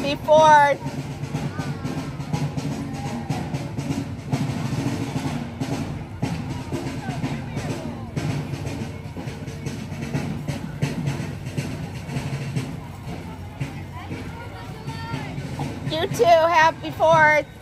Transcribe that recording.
Happy Fourth. You too. Happy Fourth.